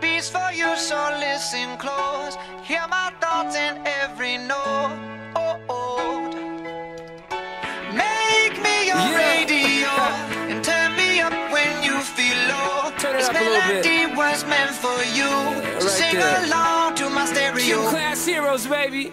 beats for you, so listen close. Hear my thoughts in every note. Oh, oh. Make me your Yeah. radio and turn me up when you feel low. Turn it this up a little bit. melody was meant for you. so right sing there. along to my stereo. Class heroes, baby.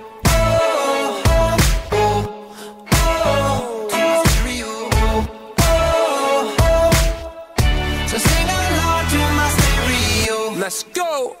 Let's go.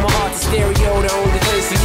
my heart to stereo, the only place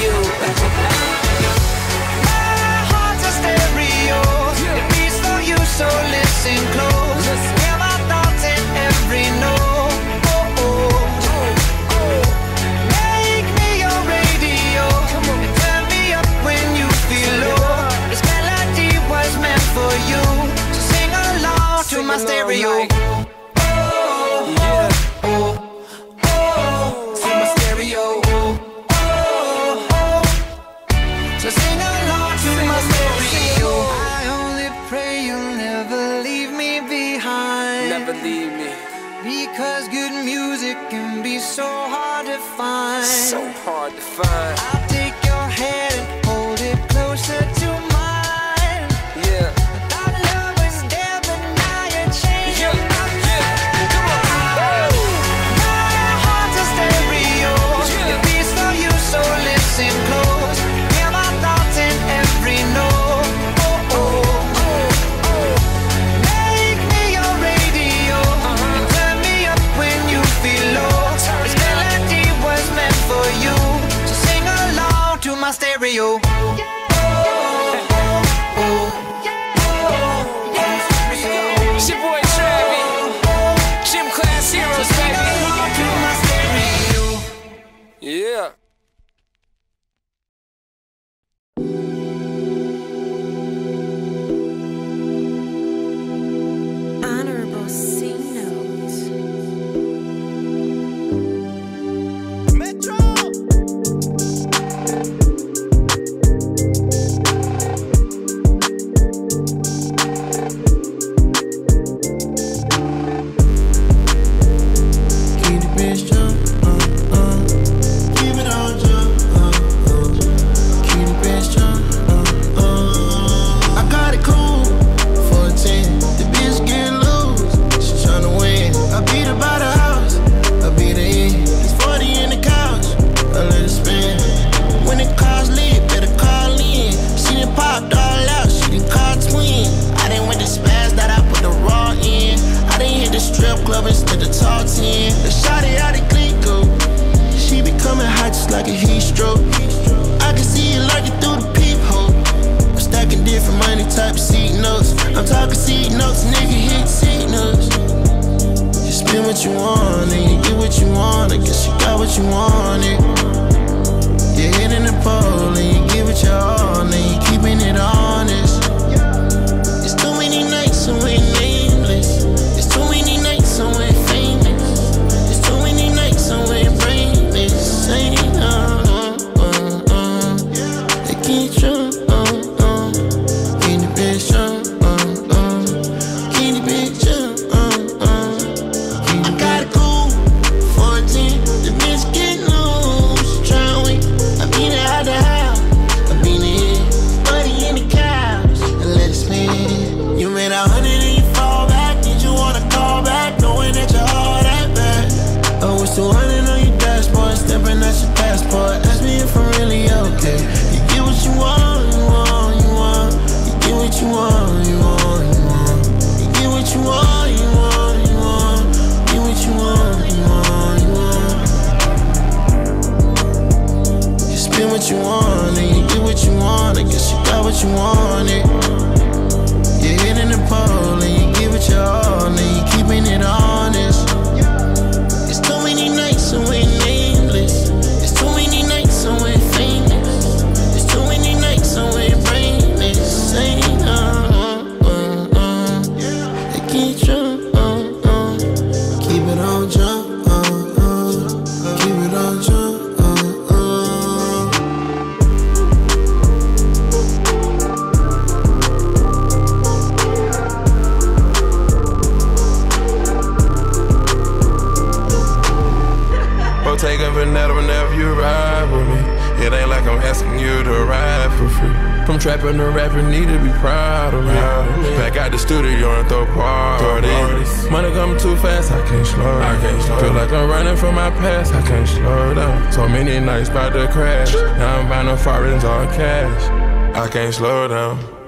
so hard to find. From trapping to rapping, need to be proud of me. Back out the studio and throw parties. Money coming too fast, I can't slow down. I can't slow Feel like I'm running from my past, I can't slow down. So many nights about to crash. Now I'm buying foreigns all cash. I can't slow down.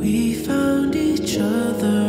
We found each other.